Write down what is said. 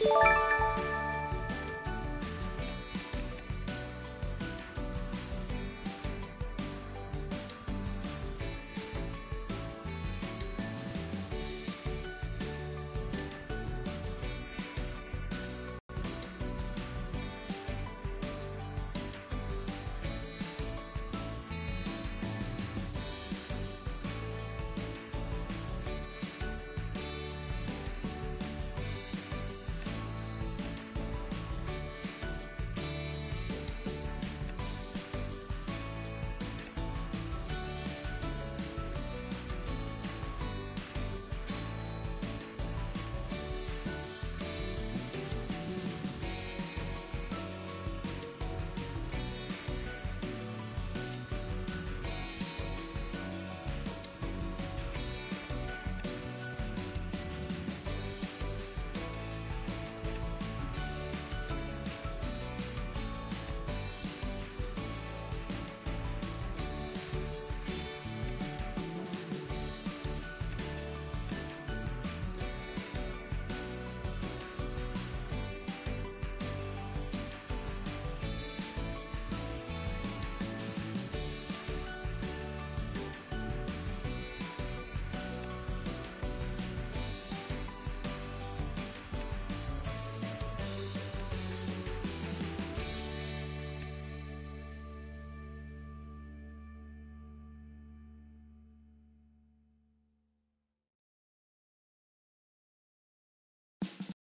you